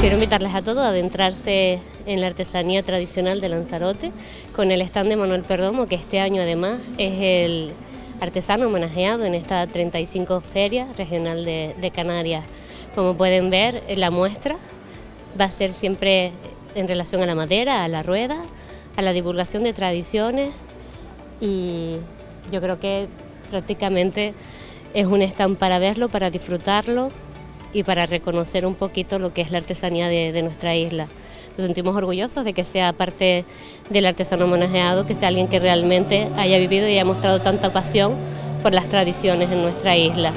Quiero invitarles a todos a adentrarse en la artesanía tradicional de Lanzarote con el stand de Manuel Perdomo, que este año además es el artesano homenajeado en esta 35 Feria Regional de, Canarias. Como pueden ver, la muestra va a ser siempre en relación a la madera, a la rueda, a la divulgación de tradiciones y yo creo que prácticamente es un stand para verlo, para disfrutarlo y para reconocer un poquito lo que es la artesanía de, nuestra isla. Nos sentimos orgullosos de que sea parte del artesano homenajeado, que sea alguien que realmente haya vivido y haya mostrado tanta pasión por las tradiciones en nuestra isla.